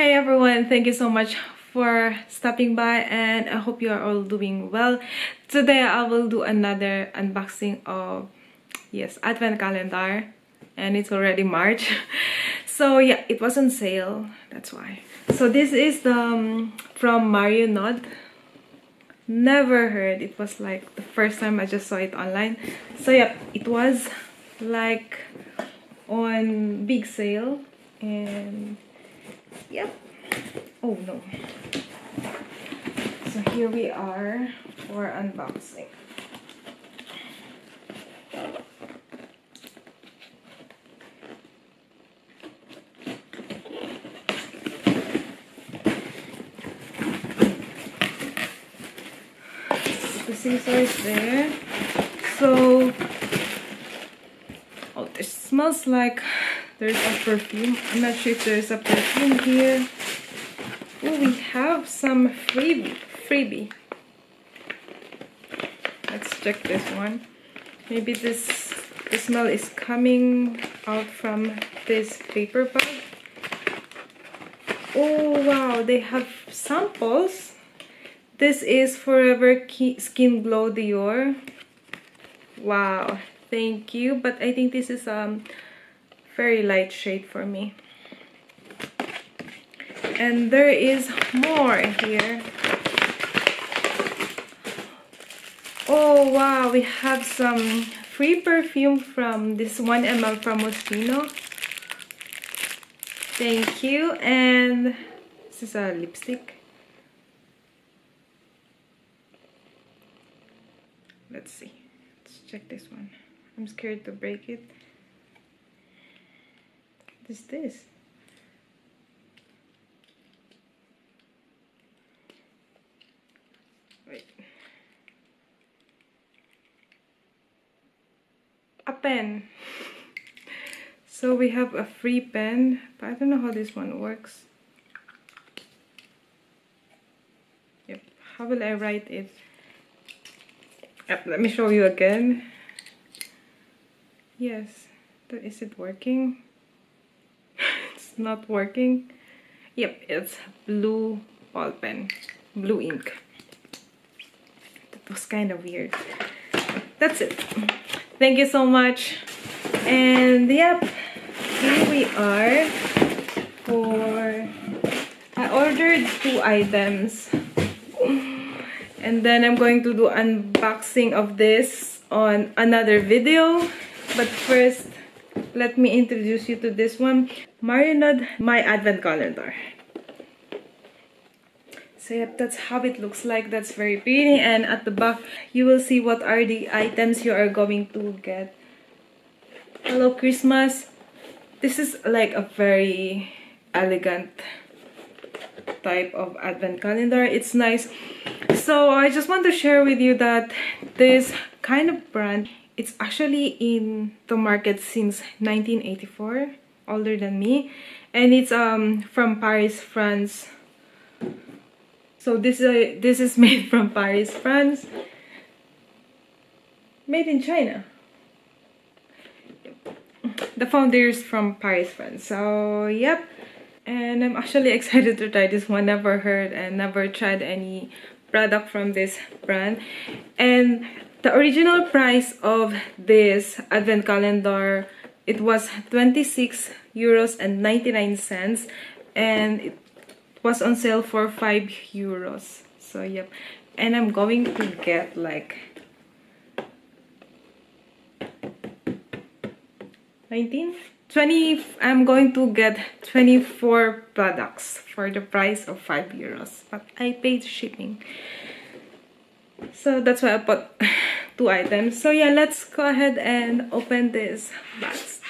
Hey everyone, thank you so much for stopping by and I hope you are all doing well. Today I will do another unboxing of yes, advent calendar and it's already March. So yeah, it was on sale, that's why. So this is the um, from Marionnaud. Never heard, it was like the first time I just saw it online. So yeah, it was like on big sale and yep. Oh no. So here we are for unboxing. The scissors there. So oh this smells like there's a perfume. I'm not sure if there's a perfume here. Oh we have some freebie freebie. Let's check this one. Maybe this the smell is coming out from this paper bag. Oh wow they have samples. This is forever skin glow dior. Wow thank you but i think this is um very light shade for me. And there is more here. Oh wow we have some free perfume from this 1 ml from Moschino. Thank you and this is a lipstick. Let's see. Let's check this one. I'm scared to break it is this? Wait. A pen. So we have a free pen but I don't know how this one works. Yep. How will I write it? Yep, let me show you again. Yes. Is it working not working yep it's blue ball pen blue ink that was kind of weird. That's it. Thank you so much. And yep, here we are for... I ordered two items. And then I'm going to do unboxing of this on another video. But first, let me introduce you to this one. Marionnaud My Advent Calendar. So yep that's how it looks like. That's very pretty. And at the back you will see what are the items you are going to get. Hello christmas. This is like a very elegant type of advent calendar. It's nice. So i just want to share with you that this kind of brand it's actually in the market since 1984 older than me and it's um from paris france so this is a, this is made from Paris, France. Made in China. The founder is from Paris, France. So yep. And I'm actually excited to try this one. Never heard and never tried any product from this brand. And the original price of this advent calendar it was 26 euros and 99 cents and it was on sale for 5 euros. So yep. And i'm going to get like 19 20 i'm going to get 24 products for the price of 5 euros but i paid shipping. So that's why i bought two items so yeah let's go ahead and open this box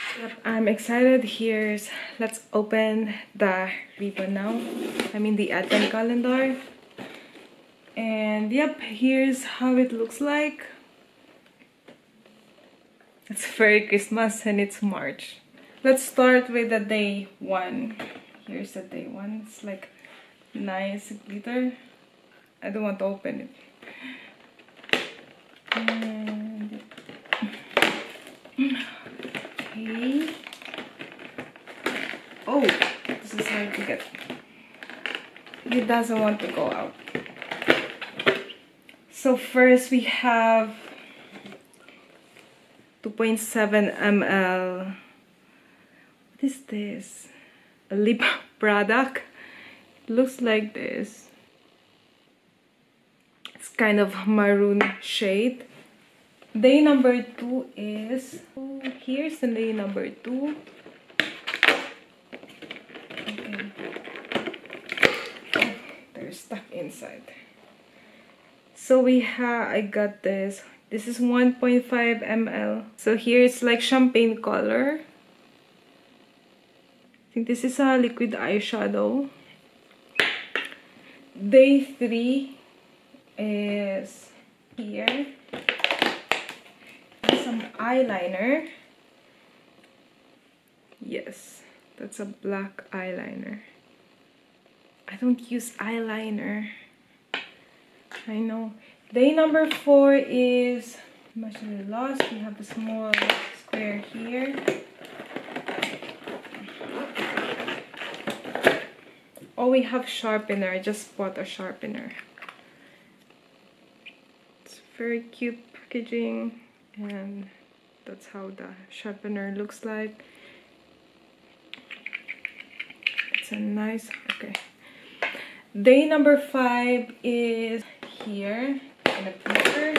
I'm excited. Here's let's open the ribbon now. I mean the advent calendar. And yep, here's how it looks like. It's very Christmas and it's March. Let's start with the day one. Here's the day one. It's like nice glitter. I don't want to open it. And Okay. Oh, this is hard to get. he doesn't want to go out. So first we have 2.7 ml. What is this? A lip product. looks like this. Kind of maroon shade. Day number two is here's the day number two. Okay. Oh, they're stuck inside. So we have I got this. This is 1.5 ml. So here it's like champagne color. I think this is a liquid eyeshadow. Day three is here some eyeliner. Yes, that's a black eyeliner. I don't use eyeliner. I know. Day number four is much lost. We have a small square here. Oh, we have sharpener. I just bought a sharpener. Very cute packaging and that's how the sharpener looks like. It's a nice okay. Day number five is here in a picture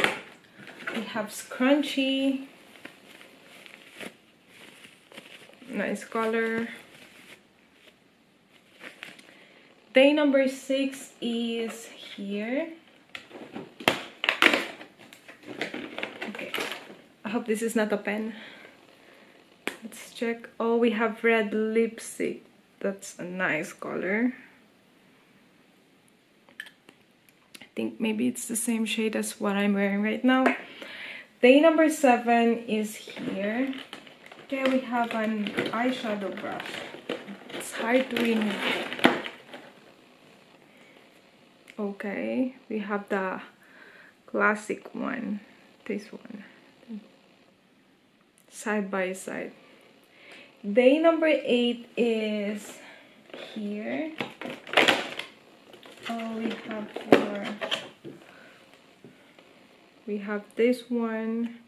we have scrunchy nice color. Day number six is here hope this is not a pen. Let's check. Oh, we have red lipstick. That's a nice color. I think maybe it's the same shade as what I'm wearing right now. Day number seven is here. Okay, we have an eyeshadow brush. It's hard to remove. Okay, we have the classic one. This one side by side. Day number eight is here. Oh, we have for we have this one.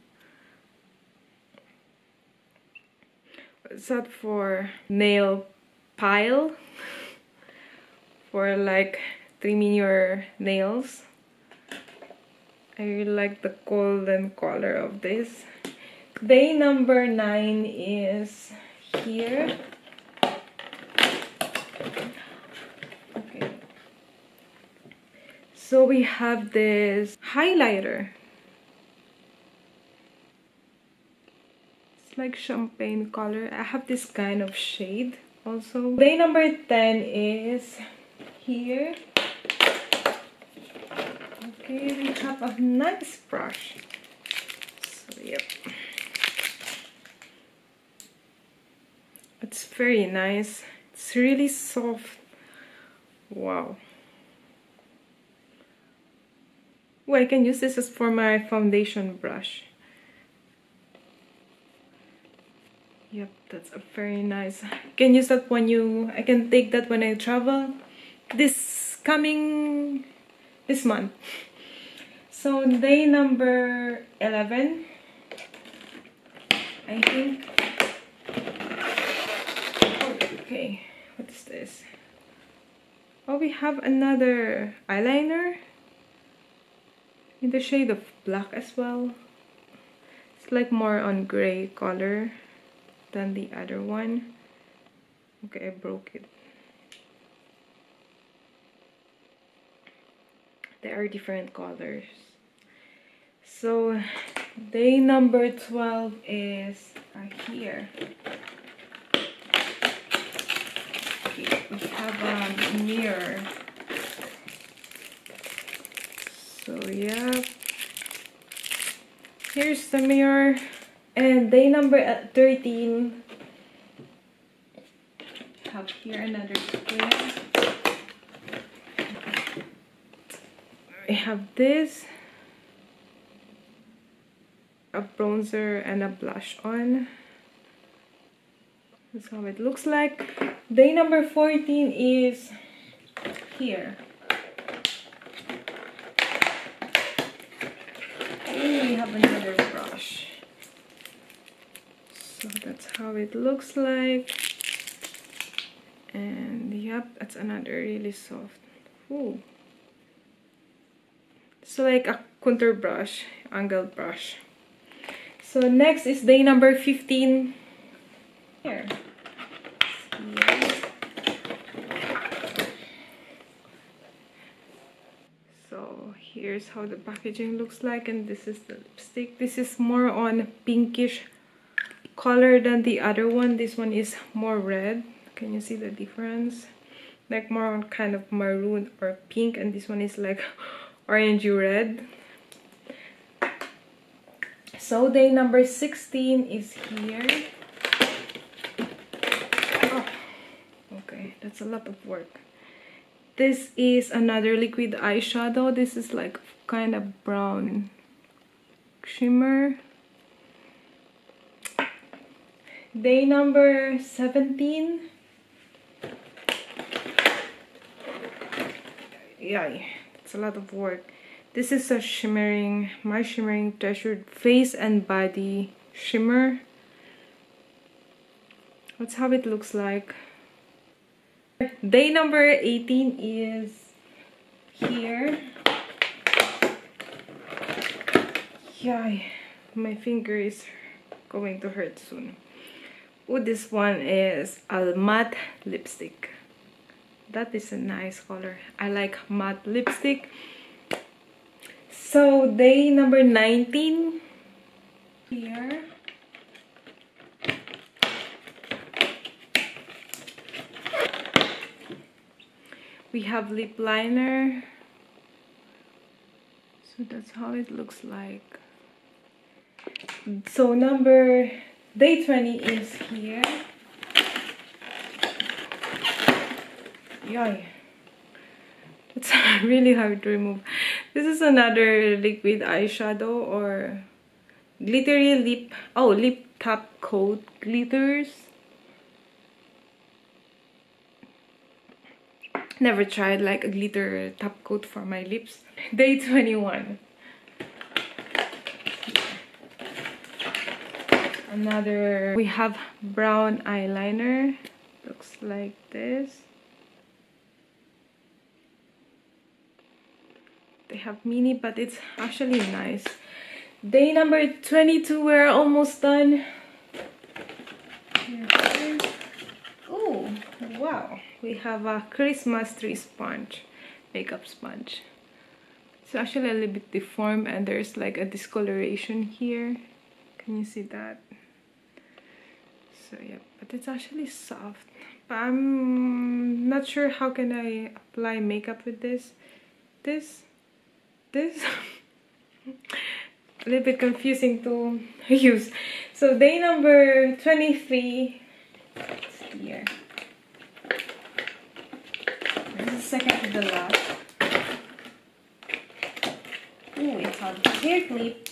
That for? Nail pile for like trimming your nails. I really like the golden color of this. Day number nine is here. Okay. So we have this highlighter. It's like champagne color. I have this kind of shade also. Day number 10 is here. Okay, we have a nice brush. So, yep. It's very nice. It's really soft. Wow. Well, I can use this as for my foundation brush. Yep, that's a very nice. Can use that when you, I can take that when I travel. This coming, this month. So day number 11, I think Okay, what is this? Oh, we have another eyeliner in the shade of black as well. It's like more on gray color than the other one. Okay, I broke it. There are different colors. So, day number 12 is uh, here. we have a mirror. So yeah, here's the mirror. And day number uh, 13, have here another square. We have this, a bronzer and a blush on. That's how it looks like. Day number 14 is here. We have another brush. So that's how it looks like. And yep, that's another really soft. Ooh. So like a contour brush, angled brush. So next is day number 15. Here. So here's how the packaging looks like and this is the lipstick. This is more on pinkish color than the other one. This one is more red. Can you see the difference? Like more on kind of maroon or pink and this one is like orangey red. So day number 16 is here. Oh, okay, that's a lot of work. This is another liquid eyeshadow. This is like kind of brown shimmer. Day number 17. Yeah, it's a lot of work. This is a shimmering, my shimmering treasured face and body shimmer. That's how it looks like. Day number 18 is here. Yeah, my finger is going to hurt soon. Oh, this one is a matte lipstick. That is a nice color. I like matte lipstick. So day number 19 here. We have lip liner. So that's how it looks like. So number day 20 is here. Yay. It's really hard to remove. This is another liquid eyeshadow or glittery lip, oh, lip top coat glitters. Never tried like a glitter top coat for my lips. Day 21. Another, we have brown eyeliner. Looks like this. they have mini but it's actually nice day number 22 we're almost done oh wow we have a christmas tree sponge makeup sponge. It's actually a little bit deformed and there's like a discoloration here. Can you see that? So yeah but it's actually soft. But i'm not sure how can i apply makeup with this. This this a little bit confusing to use. So day number 23 here this is second to the last. Oh it's a hair clip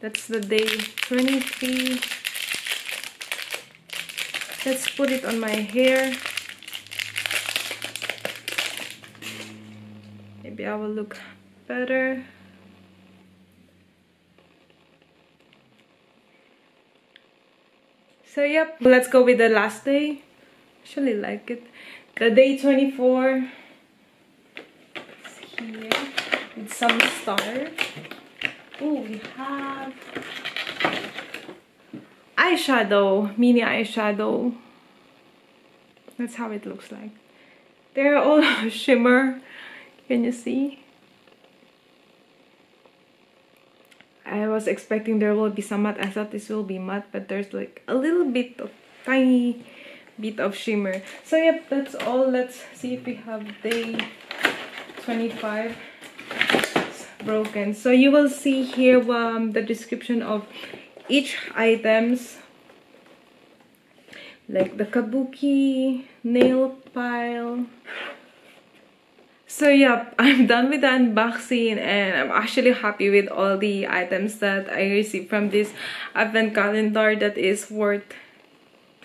that's the day 23 let's put it on my hair. Maybe I will look better. So yep let's go with the last day. Actually like it the day 24 here with some stars oh we have eyeshadow mini eyeshadow that's how it looks like they're all shimmer can you see? I was expecting there will be some matte. I thought this will be matte, but there's like a little bit of tiny bit of shimmer. So yep, that's all. Let's see if we have day 25 it's broken. So you will see here um, the description of each items like the kabuki, nail pile so yeah, I'm done with the unboxing and I'm actually happy with all the items that I received from this advent calendar that is worth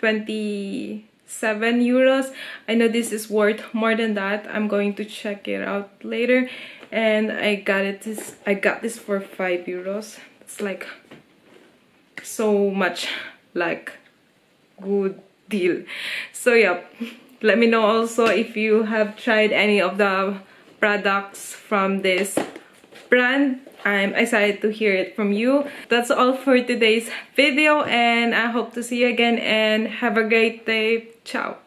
27 7 euros. I know this is worth more than that. I'm going to check it out later. And i got it this i got this for 5 euros. It's like so much like good deal. So yeah. Let me know also if you have tried any of the products from this brand I'm excited to hear it from you. That's all for today's video and I hope to see you again and have a great day. Ciao!